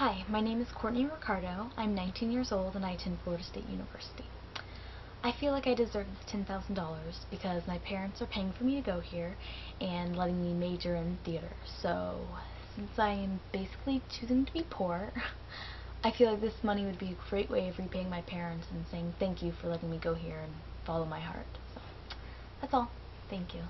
Hi, my name is Courtney Ricardo. I'm 19 years old and I attend Florida State University. I feel like I deserve this $10,000 because my parents are paying for me to go here and letting me major in theater. So, since I am basically choosing to be poor, I feel like this money would be a great way of repaying my parents and saying thank you for letting me go here and follow my heart. So, that's all. Thank you.